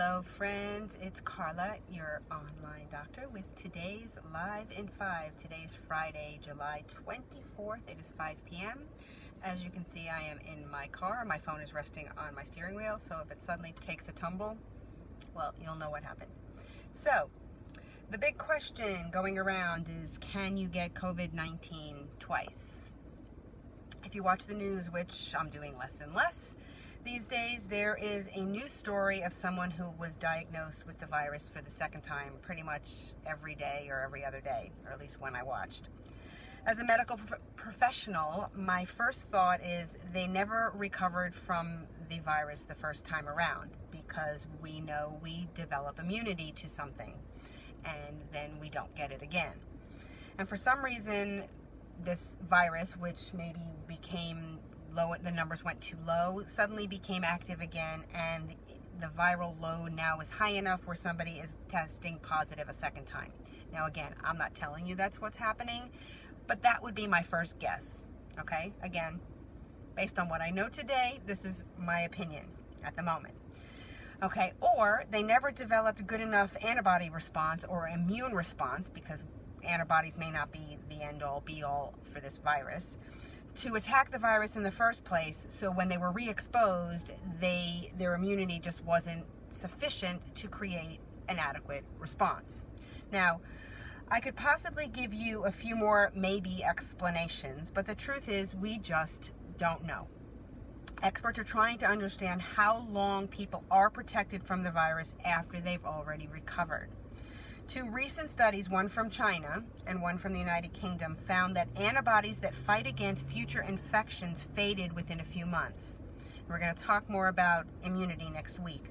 Hello, friends. It's Carla, your online doctor, with today's Live in 5. Today is Friday, July 24th. It is 5 p.m. As you can see, I am in my car. My phone is resting on my steering wheel, so if it suddenly takes a tumble, well, you'll know what happened. So, the big question going around is can you get COVID 19 twice? If you watch the news, which I'm doing less and less, these days, there is a new story of someone who was diagnosed with the virus for the second time pretty much every day or every other day, or at least when I watched. As a medical prof professional, my first thought is they never recovered from the virus the first time around because we know we develop immunity to something and then we don't get it again. And for some reason, this virus, which maybe became low, the numbers went too low, suddenly became active again, and the viral load now is high enough where somebody is testing positive a second time. Now, again, I'm not telling you that's what's happening, but that would be my first guess. Okay, again, based on what I know today, this is my opinion at the moment. Okay, or they never developed good enough antibody response or immune response because antibodies may not be the end all be all for this virus to attack the virus in the first place. So when they were re-exposed, they their immunity just wasn't sufficient to create an adequate response. Now, I could possibly give you a few more maybe explanations, but the truth is we just don't know. Experts are trying to understand how long people are protected from the virus after they've already recovered. Two recent studies, one from China and one from the United Kingdom, found that antibodies that fight against future infections faded within a few months. We're going to talk more about immunity next week.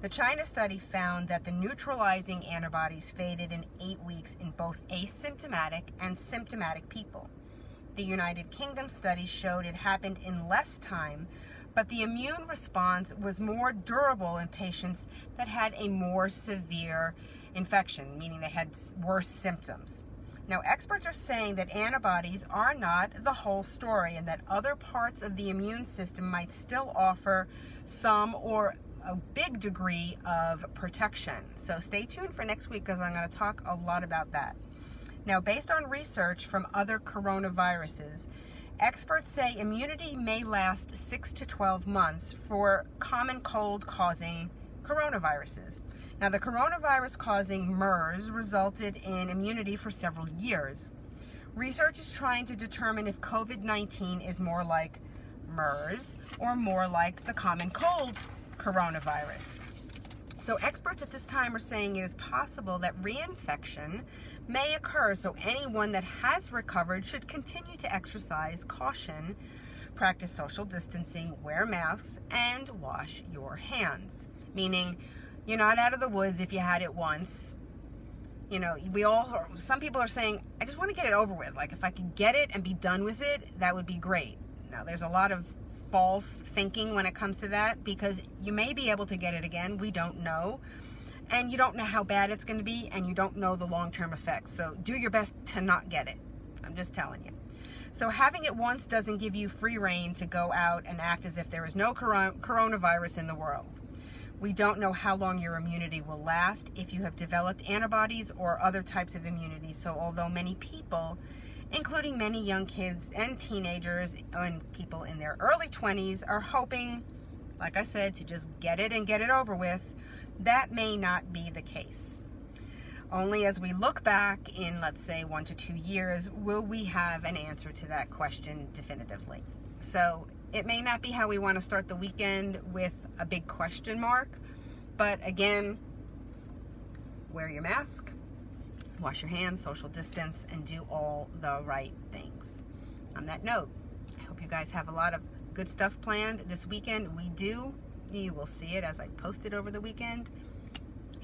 The China study found that the neutralizing antibodies faded in eight weeks in both asymptomatic and symptomatic people. The United Kingdom study showed it happened in less time, but the immune response was more durable in patients that had a more severe infection, meaning they had worse symptoms. Now, experts are saying that antibodies are not the whole story and that other parts of the immune system might still offer some or a big degree of protection. So stay tuned for next week because I'm going to talk a lot about that. Now, based on research from other coronaviruses, experts say immunity may last 6 to 12 months for common cold causing coronaviruses. Now, the coronavirus causing MERS resulted in immunity for several years. Research is trying to determine if COVID 19 is more like MERS or more like the common cold coronavirus. So experts at this time are saying it is possible that reinfection may occur, so anyone that has recovered should continue to exercise caution, practice social distancing, wear masks, and wash your hands. Meaning, you're not out of the woods if you had it once. You know, we all, some people are saying, I just want to get it over with. Like, if I could get it and be done with it, that would be great. Now, there's a lot of false thinking when it comes to that because you may be able to get it again. We don't know. And you don't know how bad it's going to be, and you don't know the long term effects. So, do your best to not get it. I'm just telling you. So, having it once doesn't give you free rein to go out and act as if there is no coronavirus in the world. We don't know how long your immunity will last if you have developed antibodies or other types of immunity. So, although many people, including many young kids and teenagers and people in their early 20s, are hoping, like I said, to just get it and get it over with, that may not be the case. Only as we look back in, let's say, one to two years, will we have an answer to that question definitively. So, it may not be how we want to start the weekend with a big question mark, but again, wear your mask, wash your hands, social distance, and do all the right things. On that note, I hope you guys have a lot of good stuff planned this weekend. We do. You will see it as I post it over the weekend.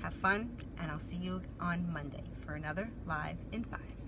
Have fun, and I'll see you on Monday for another Live in 5.